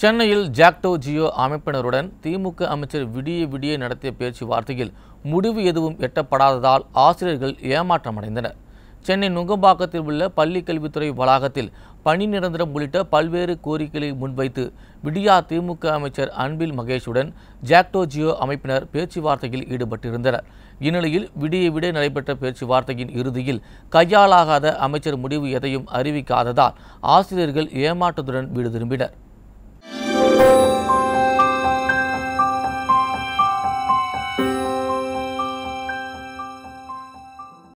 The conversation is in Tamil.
சென்னையில் ஜாக்டோ ஜியோ அமைப்பினருடன் திமுக அமைச்சர் விடிய விடிய நடத்திய பேச்சுவார்த்தையில் முடிவு எதுவும் எட்டப்படாததால் ஆசிரியர்கள் ஏமாற்றமடைந்தனர். சென்னை நுங்கம்பாக்கத்தில் உள்ள பள்ளி கல்வித்துறை வளாகத்தில் பணி நிரந்தரம் உள்ளிட்ட பல்வேறு கோரிக்கைகளை முன்வைத்து விடியா திமுக அமைச்சர் அன்பில் மகேஷுடன் ஜாக்டோ ஜியோ அமைப்பினர் பேச்சுவார்த்தையில் ஈடுபட்டிருந்தனர். இந்நிலையில் விடிய விடிய நடைபெற்ற பேச்சுவார்த்தையின் இறுதியில் கையாளாகாத அமைச்சர் முடிவு எதையும் அறிவிக்காததால் ஆசிரியர்கள் ஏமாற்றத்துடன் வீடு திரும்பினர்.